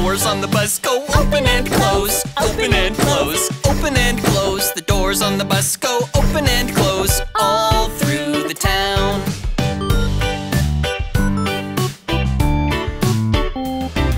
doors on the bus go open and close, open and close, open and close. The doors on the bus go open and close.